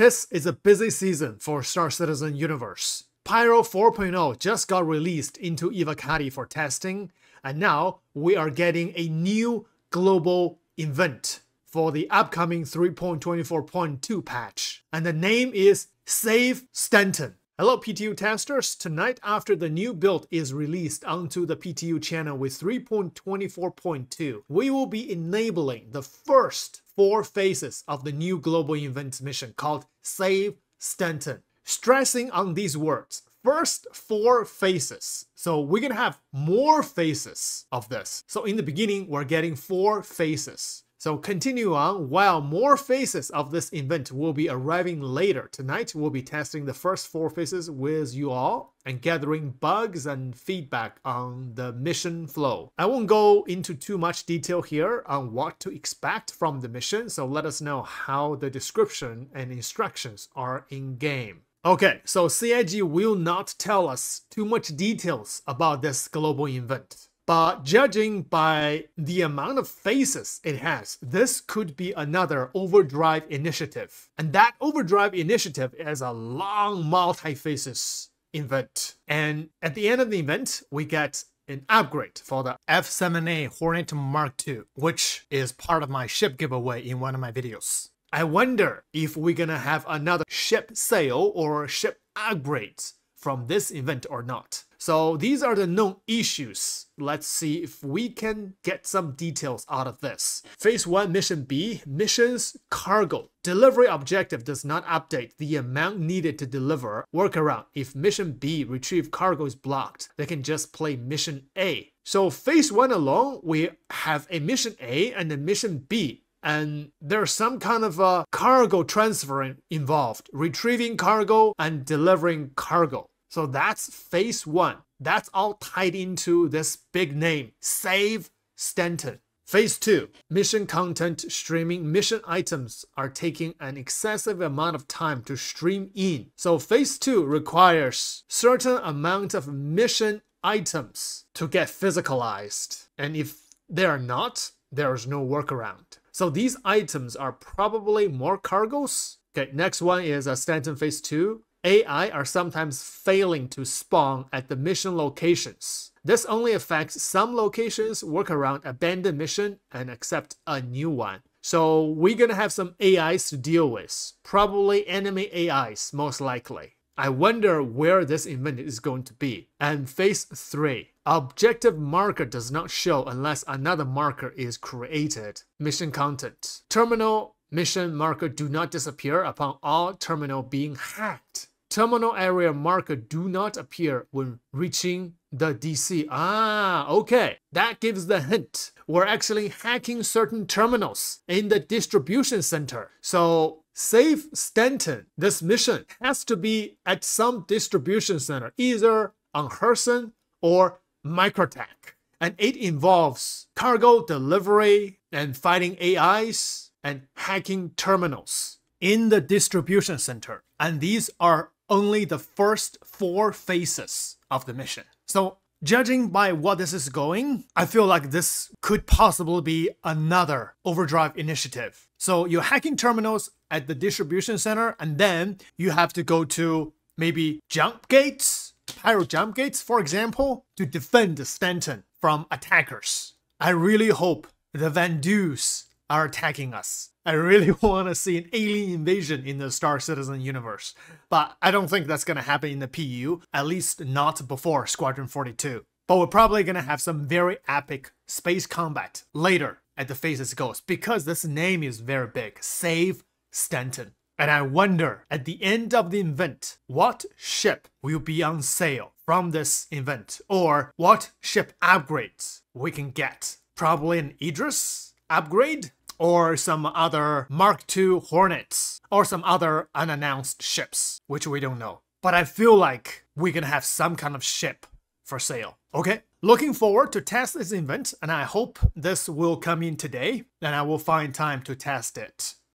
Tis is a busy season for Star Citizen Universe. Pyro 4.0 just got released into Evocati for testing, and now we are getting a new global event for the upcoming 3.24.2 patch. And the name is Save Stanton. Hello PTU testers, tonight after the new build is released onto the PTU channel with 3.24.2, we will be enabling the first four phases of the new global events mission called Save Stanton. Stressing on these words, first four phases. So we're gonna have more phases of this. So in the beginning, we're getting four phases. So continue on while more phases of this event will be arriving later. Tonight we'll be testing the first four phases with you all and gathering bugs and feedback on the mission flow. I won't go into too much detail here on what to expect from the mission, so let us know how the description and instructions are in game. Okay, so CIG will not tell us too much details about this global event. But judging by the amount of phases it has, this could be another Overdrive initiative. And that Overdrive initiative is a long multi-phases event. And at the end of the event, we get an upgrade for the F7A Hornet Mark II, which is part of my ship giveaway in one of my videos. I wonder if we're gonna have another ship sale or ship upgrades from this event or not. So these are the known issues. Let's see if we can get some details out of this. Phase 1 Mission B, Missions Cargo. Delivery objective does not update the amount needed to deliver. Workaround, if Mission B retrieve cargo is blocked, they can just play Mission A. So phase 1 alone, we have a Mission A and a Mission B and there's some kind of a cargo transferring involved, retrieving cargo and delivering cargo. So that's phase one. That's all tied into this big name, Save Stanton. Phase 2. Mission content streaming. Mission items are taking an excessive amount of time to stream in. So Phase 2 requires certain amount of mission items to get physicalized. And if they are not, there's no workaround. So these items are probably more cargoes. Okay, next one is a Stanton Phase 2. AI are sometimes failing to spawn at the mission locations. This only affects some locations work around abandoned mission and accept a new one. So we're gonna have some AIs to deal with, probably enemy AIs most likely. I wonder where this event is going to be. And phase 3. Objective marker does not show unless another marker is created. Mission content. Terminal mission marker do not disappear upon all terminal being hacked terminal area marker do not appear when reaching the DC. Ah, okay. That gives the hint. We're actually hacking certain terminals in the distribution center. So save Stanton. This mission has to be at some distribution center, either on Hurston or Microtech. And it involves cargo delivery and fighting AIs and hacking terminals in the distribution center. And these are only the first four phases of the mission. So Judging by what this is going, I feel like this could possibly be another overdrive initiative. So you're hacking terminals at the distribution center, and then you have to go to maybe jump gates, pyro jump gates, for example, to defend the Stanton from attackers. I really hope the Van Vanduuls are attacking us. I really want to see an alien invasion in the Star Citizen universe, but I don't think that's going to happen in the PU, at least not before Squadron 42. But we're probably going to have some very epic space combat later at the Phases Ghost because this name is very big, Save Stanton. And I wonder, at the end of the event, what ship will be on sale from this event, or what ship upgrades we can get. Probably an Idris upgrade? Or some other Mark II Hornets, or some other unannounced ships, which we don't know. But I feel like we're gonna have some kind of ship for sale. Okay? Looking forward to test this event, and I hope this will come in today, and I will find time to test it.